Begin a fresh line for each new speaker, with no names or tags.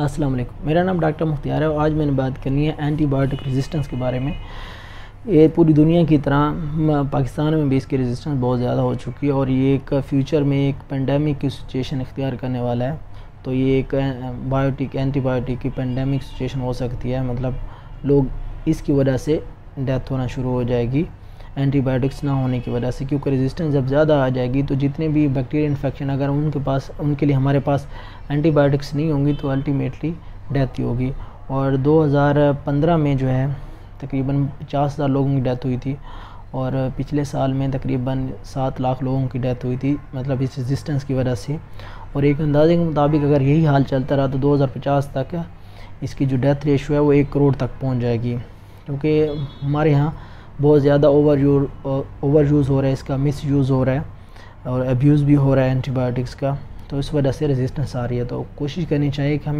अस्सलाम वालेकुम। मेरा नाम डॉक्टर मुख्तियार है और आज मैंने बात करनी है एंटीबायोटिक रेजिस्टेंस के बारे में। ये पूरी दुनिया की तरह पाकिस्तान में भी इसकी रेजिस्टेंस बहुत ज़्यादा हो चुकी है और ये एक फ्यूचर में एक पेंडेमिक की सिचुएशन इख्तियार करने वाला है। तो ये एक बायोटिक एंटीबायोटिक की पेंडेमिक सिचुएशन हो सकती है। मतलब लोग इसकी वजह से डेथ होना शुरू हो जाएगी। एंटीबायोटिक्स ना होने की वजह से, क्योंकि रेजिस्टेंस जब ज़्यादा आ जाएगी तो जितने भी बैक्टीरिया इन्फेक्शन अगर उनके पास, उनके लिए हमारे पास एंटीबायोटिक्स नहीं होंगी तो अल्टीमेटली डेथ ही होगी। और 2015 में जो है, तकरीबन पचास हज़ार लोगों की डेथ हुई थी, और पिछले साल में तकरीबन सात लाख लोगों की डेथ हुई थी मतलब इस रेजिस्टेंस की वजह से। और एक अंदाजे के मुताबिक अगर यही हाल चलता रहा तो 2050 तक इसकी जो डेथ रेशो है, वो एक करोड़ तक पहुँच जाएगी। क्योंकि हमारे यहाँ बहुत ज़्यादा ओवर ओवर यूज़ हो रहा है इसका मिस यूज़ हो रहा है और अब्यूज़ भी हो रहा है एंटीबायोटिक्स का तो इस वजह से रेजिस्टेंस आ रही है। तो कोशिश करनी चाहिए कि हमें